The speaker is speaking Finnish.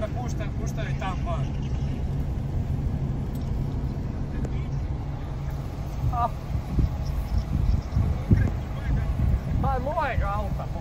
da pušta, puštaju tam van. Ah. Pa je mojega auta.